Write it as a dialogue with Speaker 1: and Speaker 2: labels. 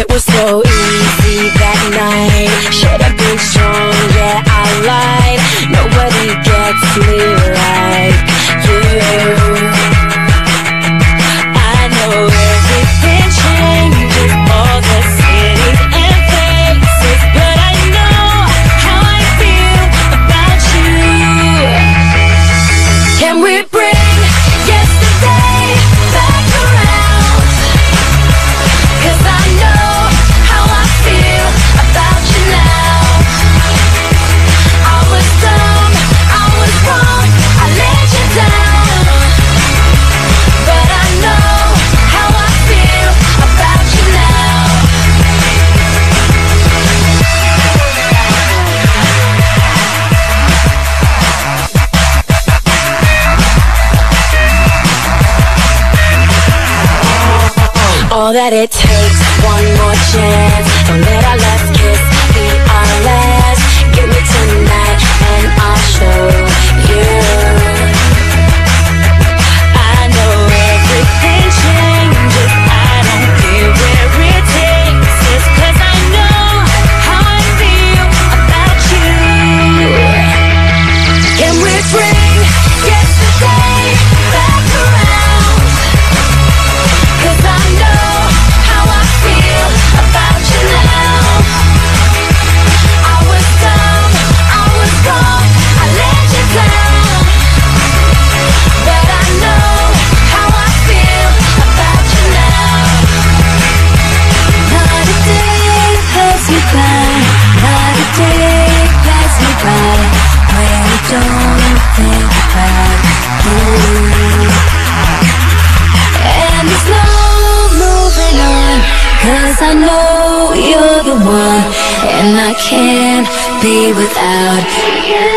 Speaker 1: It was so easy that night. Should have been strong, yeah, I lied. Nobody gets me like you I know everything changes All the cities and faces But I know how I feel about you. Can we all that it takes. One more chance. Don't let our I know you're the one, and I can't be without you.